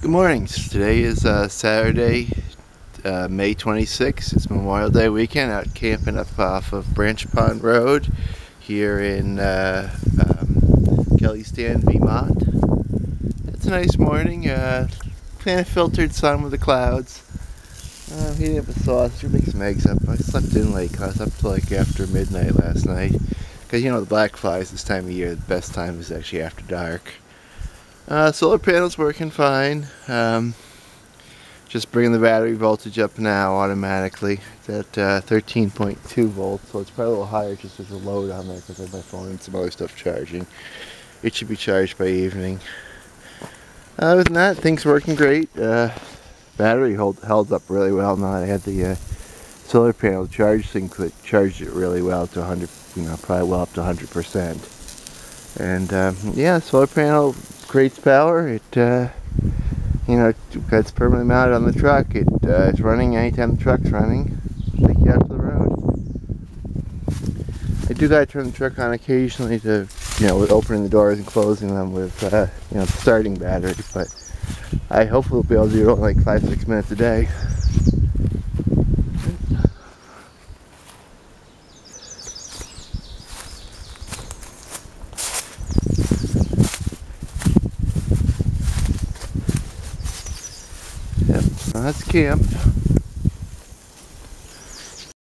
Good morning. Today is uh, Saturday, uh, May 26th. It's Memorial Day weekend out camping up off of Branch Pond Road here in uh, um, Kelley Stand, Vermont. It's a nice morning. Uh, kind of filtered sun with the clouds. Uh, heating up a sausage, make some eggs up. I slept in late I was up till like after midnight last night. Because you know the black flies this time of year, the best time is actually after dark. Uh, solar panel's working fine. Um, just bringing the battery voltage up now automatically. It's at uh, 13.2 volts, so it's probably a little higher just there's a load on there because I have my phone and some other stuff charging. It should be charged by evening. Other than that, things working great. Uh, battery hold, held up really well now I had the uh, solar panel charged thing could charge it really well to 100, you know, probably well up to 100%. And um, yeah, solar panel creates power. It, uh, you know, it's permanently mounted on the truck. It uh, it's running anytime the truck's running. Take you out to the road. I do gotta turn the truck on occasionally to, you know, with opening the doors and closing them with, uh, you know, starting batteries. But I hopefully will be able to do it in like five, six minutes a day. That's camp.